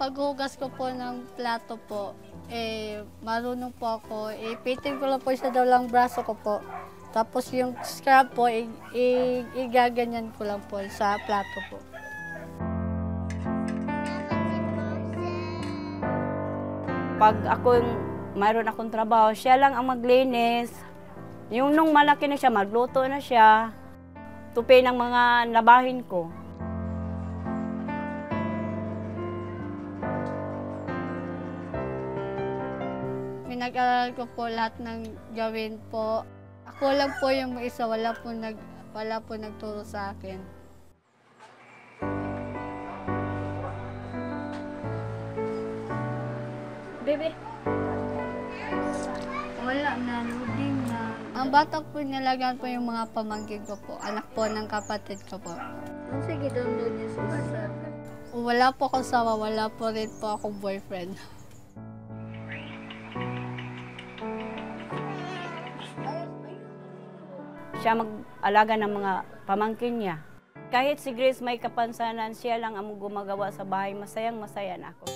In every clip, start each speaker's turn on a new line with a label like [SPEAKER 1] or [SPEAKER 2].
[SPEAKER 1] paghugas ko po ng plato po, eh, marunong po ako. Ipitin ko lang po sa dalang braso ko po. Tapos yung scrub po, i- i- igaganyan ko lang po sa plato po.
[SPEAKER 2] Pag ako mayroon akong trabaho, siya lang ang maglinis. Yung nung malaki na siya, magluto na siya. Tupi ng mga labahin ko.
[SPEAKER 1] Pinag-aral ko po lahat ng gawin po. Ako lang po yung isa, wala po, nag, wala po nagturo sa akin.
[SPEAKER 2] Bebe.
[SPEAKER 1] Wala na, loading na. Ang bata po nilagyan po yung mga pamangkin ko po, anak po ng kapatid ko po.
[SPEAKER 3] Sige, download niyo sa isa.
[SPEAKER 1] Wala po akong sawa, wala po rin po akong boyfriend.
[SPEAKER 2] Siya mag-alaga ng mga pamangkin niya. Kahit si Grace may kapansanan, siya lang ang gumagawa sa bahay. Masayang masaya na ako.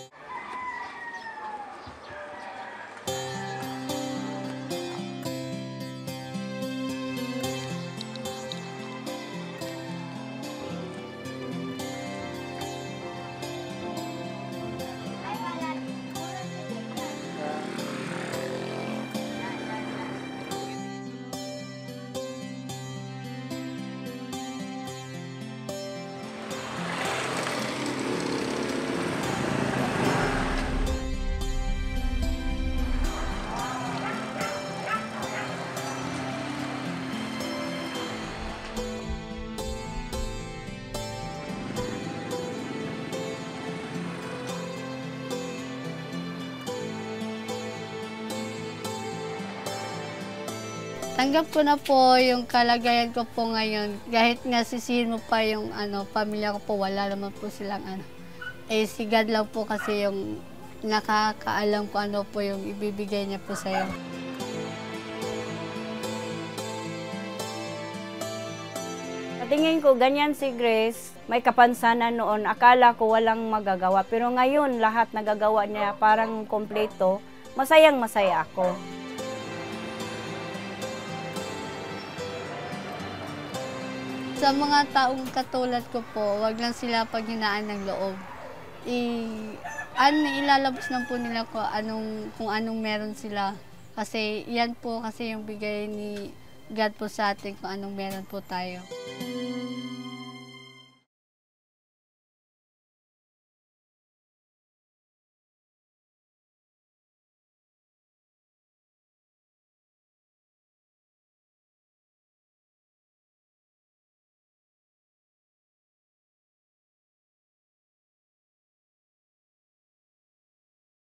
[SPEAKER 1] Tanggap ko na po yung kalagayan ko po ngayon. Kahit nga sisihin mo pa yung ano, pamilya ko po, wala naman po silang ano. Eh, si God lang po kasi yung nakakaalam ko ano po yung ibibigay niya po sa'yo.
[SPEAKER 2] Sa tingin ko, ganyan si Grace. May kapansanan noon. Akala ko walang magagawa. Pero ngayon, lahat nagagawa niya parang kompleto. Masayang masaya ako.
[SPEAKER 1] Sa mga taong katulad ko po, wag lang sila paghinaan ng loob. I, an, ilalabas lang po nila ko anong, kung anong meron sila. Kasi yan po kasi yung bigay ni God po sa atin kung anong meron po tayo.